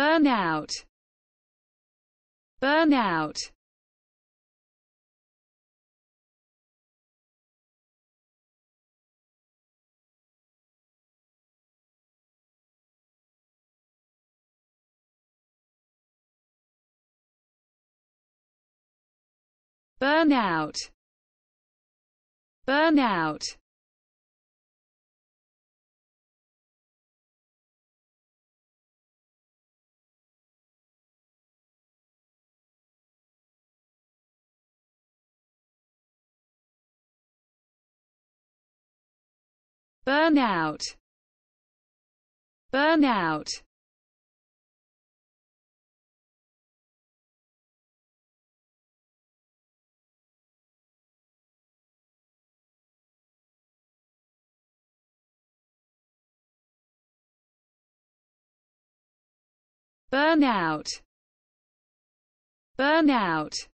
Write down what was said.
burnout. Burnout. Burnout. Burnout burnout. Burnout. Burnout. Burnout